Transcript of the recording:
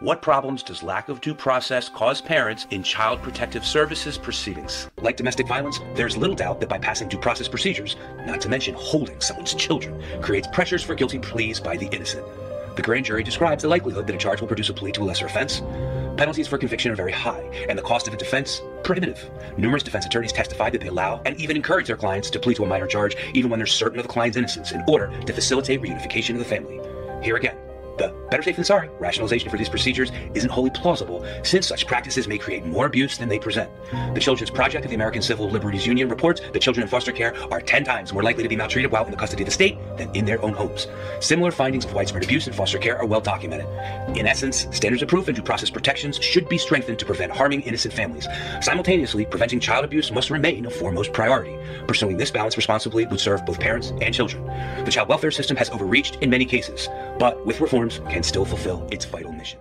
What problems does lack of due process cause parents in child protective services proceedings? Like domestic violence, there's little doubt that bypassing due process procedures, not to mention holding someone's children, creates pressures for guilty pleas by the innocent. The grand jury describes the likelihood that a charge will produce a plea to a lesser offense. Penalties for conviction are very high, and the cost of a defense prohibitive. Numerous defense attorneys testified that they allow and even encourage their clients to plead to a minor charge even when they're certain of the client's innocence in order to facilitate reunification of the family. Here again, the better safe than sorry rationalization for these procedures isn't wholly plausible, since such practices may create more abuse than they present. The Children's Project of the American Civil Liberties Union reports that children in foster care are 10 times more likely to be maltreated while in the custody of the state than in their own homes. Similar findings of widespread abuse in foster care are well documented. In essence, standards of proof and due process protections should be strengthened to prevent harming innocent families. Simultaneously, preventing child abuse must remain a foremost priority. Pursuing this balance responsibly would serve both parents and children. The child welfare system has overreached in many cases, but with reforms can still fulfill its vital mission.